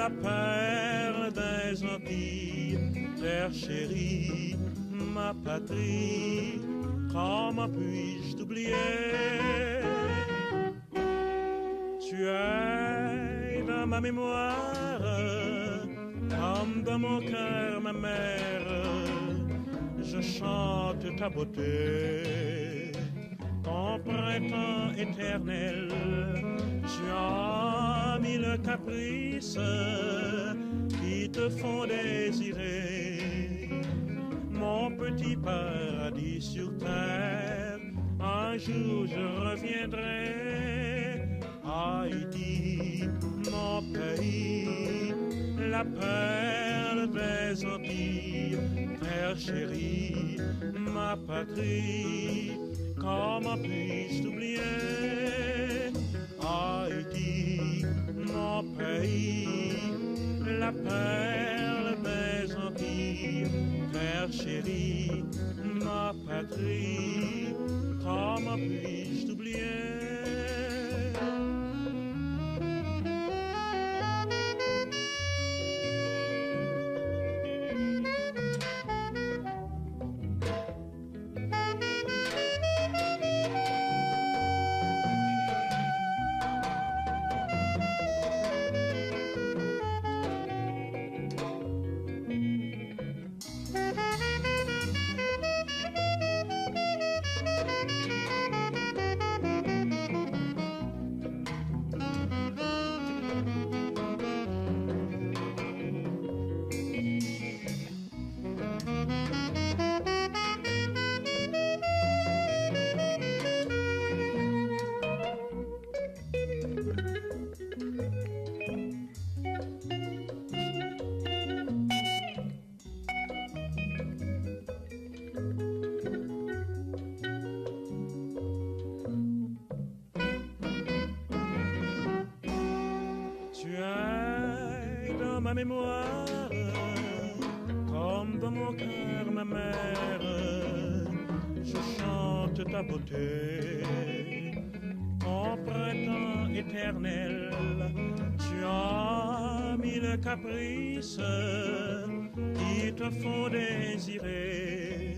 la perle des Antilles, terre chérie, ma patrie, comment puis-je t'oublier? Tu es dans ma mémoire, comme dans mon cœur ma mère, je chante ta beauté. Ton printemps éternel, tu as mis le caprice qui te font désirer mon petit paradis sur terre. Un jour je reviendrai à Haïti, mon pays, la perle des Antilles, terre chérie, ma patrie. La perle des Antilles, terre chérie, ma patrie. Comment puis-je Dans ma mémoire, comme dans mon cœur ma mère. Je chante ta beauté, en printemps éternel. Tu as mis le caprice qui te font désirer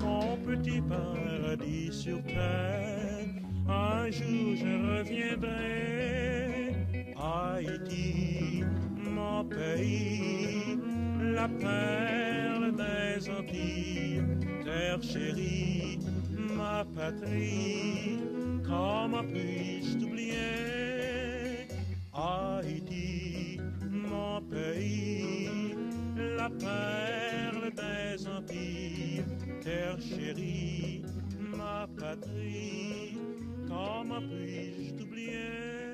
mon petit paradis sur terre. Un jour je reviendrai la perle des Antilles, terre chérie, ma patrie. Comment puis-je t'oublier? Haïti, mon pays, la perle des Antilles, terre chérie, ma patrie. Comment puis-je t'oublier?